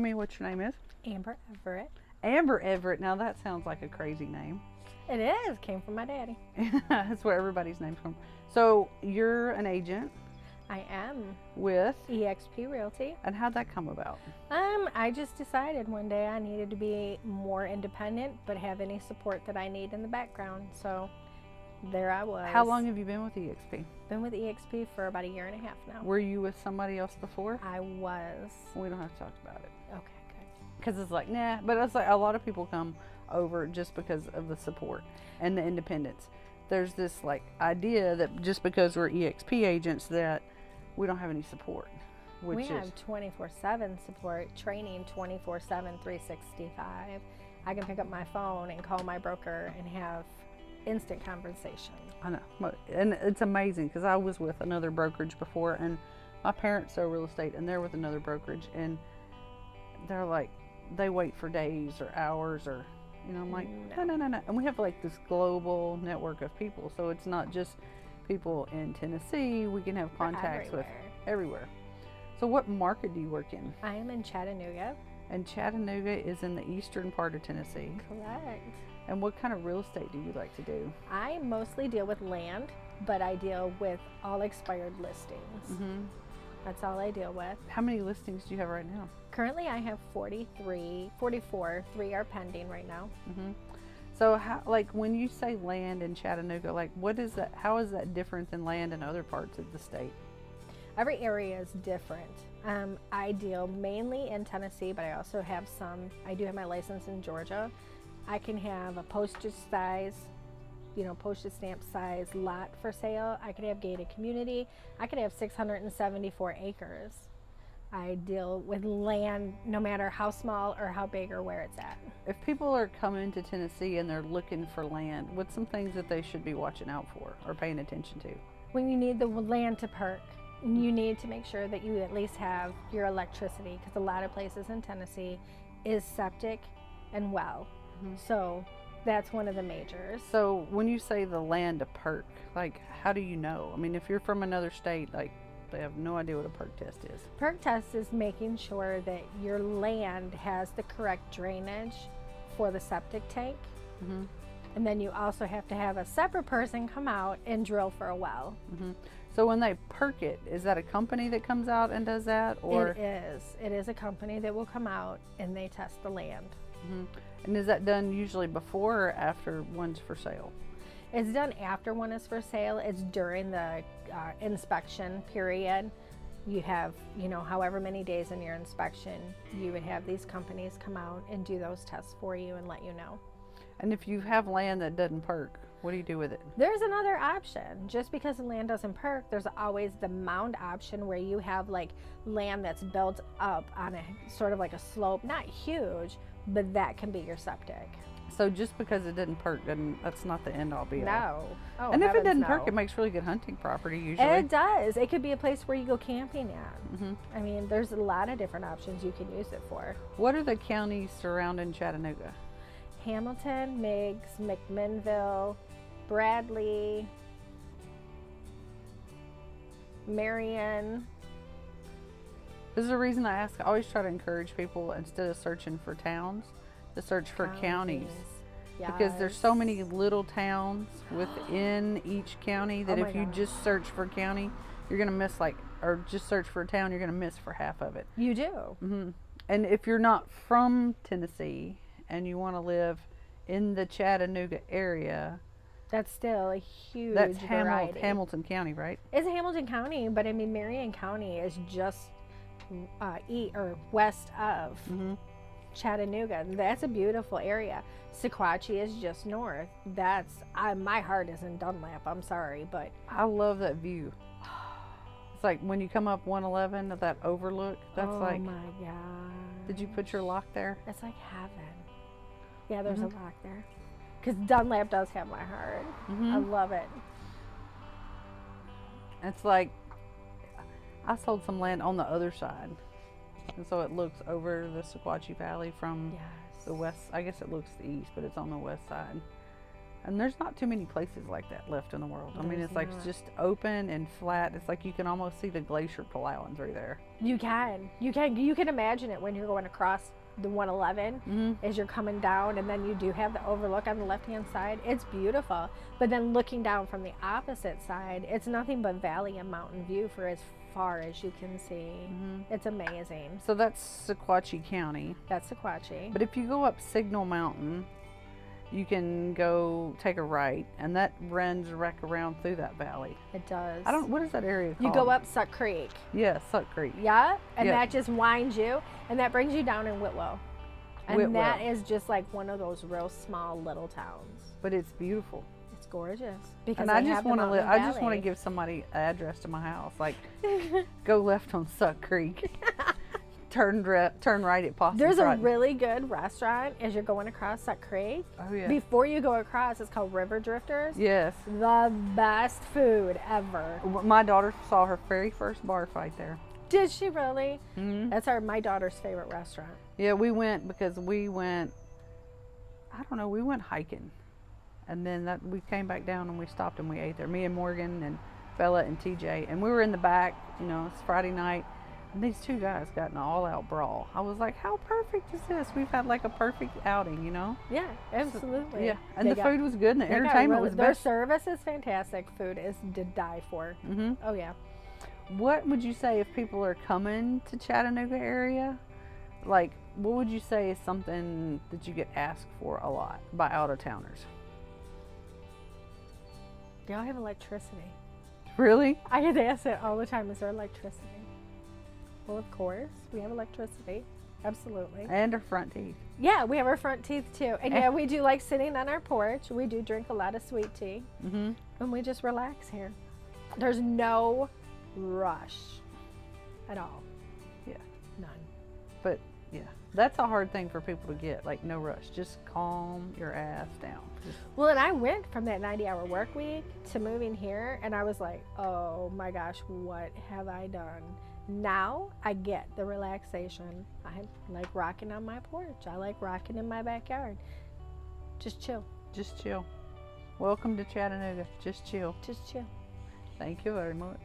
tell me what your name is? Amber Everett. Amber Everett. Now that sounds like a crazy name. It is. Came from my daddy. That's where everybody's name's from. So you're an agent I am with, EXP Realty. and how'd that come about? Um, I just decided one day I needed to be more independent, but have any support that I need in the background. So there I was. How long have you been with EXP? Been with EXP for about a year and a half now. Were you with somebody else before? I was. We don't have to talk about it Okay, good. because it's like nah. But it's like a lot of people come over just because of the support and the independence. There's this like idea that just because we're EXP agents that we don't have any support, which we is have 24 7 support, training 24 7, 365. I can pick up my phone and call my broker and have instant conversation. I know, and it's amazing because I was with another brokerage before, and my parents sell real estate, and they're with another brokerage, and they're like, they wait for days or hours or, you know, I'm like, mm, no, no, no, no. And we have like this global network of people, so it's not just people in Tennessee. We can have contacts with everywhere. everywhere. So, what market do you work in? I am in Chattanooga. And Chattanooga is in the eastern part of Tennessee. Correct. And what kind of real estate do you like to do? I mostly deal with land, but I deal with all expired listings. hmm That's all I deal with. How many listings do you have right now? Currently, I have 43, 44. Three are pending right now. hmm So, how, like, when you say land in Chattanooga, like, what is that? How is that different than land in other parts of the state? Every area is different. Um, I deal mainly in Tennessee, but I also have some. I do have my license in Georgia. I can have a postage size, you know, postage stamp size lot for sale. I could have gated community. I could have 674 acres. I deal with land no matter how small or how big or where it's at. If people are coming to Tennessee and they're looking for land, what's some things that they should be watching out for or paying attention to? when you need the land to perk, you need to make sure that you at least have your electricity because a lot of places in Tennessee is septic and well. Mhm. So that's one of the majors. So, when you say the land to perk, like, how do you know? I mean, if you're from another state, like, they have no idea what a perk test is. Perk test is making sure that your land has the correct drainage for the septic tank. hmm And then you also have to have a separate person come out and drill for a well. hmm So, when they perk it, is that a company that comes out and does that? Or, it is. It is a company that will come out and they test the land. Mhm. and is that done usually before or after one's for sale? It's done after one is for sale. It's during the uh, inspection period. You have, you know, however many days in your inspection, you would have these companies come out and do those tests for you and let you know. And if you have land that doesn't perk, what do you do with it? There's another option. Just because the land doesn't perk, there's always the mound option where you have like land that's built up on a sort of like a slope, not huge, but that can be your septic. So just because it didn't perk, doesn't that's not the end all be all. No. Oh, and if it doesn't no. perk, it makes really good hunting property usually. It does. It could be a place where you go camping at. hmm I mean, there's a lot of different options you can use it for. What are the counties surrounding Chattanooga? Hamilton, Meigs, McMinnville, Bradley, Marion. This is the reason I ask. I always try to encourage people instead of searching for towns, to search for counties. Because there's so many little towns within each county that Oh if you gosh. just search for county, you're gonna miss like, or just search for a town, you're gonna miss for half of it. You do. hmm And if you're not from Tennessee and you want to live in the Chattanooga area, That's still a huge that's Hamil-. Hamilton County, right? It's Hamilton County, but I mean, Marion County is just uh, east or west of hmm Chattanooga. That's a beautiful area. Sequatchie is just north. That's I, my heart is in Dunlap. I'm sorry, but I love that view. It's like when you come up 111 of that overlook. That's like oh like, my god. did you put your lock there? It's like heaven. Yeah, there's Mhm. a lock there. Because Dunlap does have my heart. I hmm love it. It's like I sold some land on the other side, and so it looks over the Sequatchie Valley from Yes. the west. I guess it looks the east, but it's on the west side. And there's not too many places like that left in the world. I mean, There's it's like not. just open and flat. It's like you can almost see the glacier plowing through there. You can. You can. You can imagine it when you're going across the 111 Mm-hmm. as you're coming down, and then you do have the overlook on the left hand side. It's beautiful. But then looking down from the opposite side, it's nothing but valley and mountain view for as far as you can see. Mm-hmm. It's amazing. So that's Sequatchie County. That's Sequatchie. But if you go up Signal Mountain, you can go take a right, and that runs wreck around through that valley. It does. I don't. What is that area called? You go up Suck Creek. Yeah, Suck Creek. Yeah, and Yeah. that just winds you, and that brings you down in Whitwell. And Whitwell. that is just like one of those real small little towns. But it's beautiful. It's gorgeous because and I just want to live. I just want to give somebody an address to my house. Like, go left on Suck Creek, turn turn right at Possum There's a really good restaurant as you're going across that Creek. oh yeah. Before you go across, it's called River Drifters. yes. The best food ever. My daughter saw her very first bar fight there. Did she really? hmm That's our my daughter's favorite restaurant. Yeah, we went because we went. I don't know. We went hiking, and then that we came back down and we stopped and we ate there. Me and Morgan and Bella and TJ, and we were in the back. You know, it's Friday night, and these two guys got an all-out brawl. I was like, "How perfect is this? We've had like a perfect outing." You know? Yeah, absolutely. Yeah. And They the got- food was good, and the entertainment really- was Their best. service is fantastic. Food is to die for. hmm Oh yeah. What would you say if people are coming to Chattanooga area? Like, what would you say is something that you get asked for a lot by out of towners? Do y'all have electricity? Really? I get asked it all the time. Is there electricity? Well, of course, we have electricity. Absolutely. And our front teeth. Yeah, we have our front teeth too. And Eh. yeah, we do like sitting on our porch. We do drink a lot of sweet tea. hmm And we just relax here. There's no rush at all. Yeah. None. But yeah, that's a hard thing for people to get. Like, no rush. Just calm your ass down. Just, Well, and I went from that 90 hour work week to moving here, and I was like, oh my gosh, what have I done? Now I get the relaxation. I like rocking on my porch, I like rocking in my backyard. Just chill, just chill. Welcome to Chattanooga. Just chill. just chill. Thank you very much.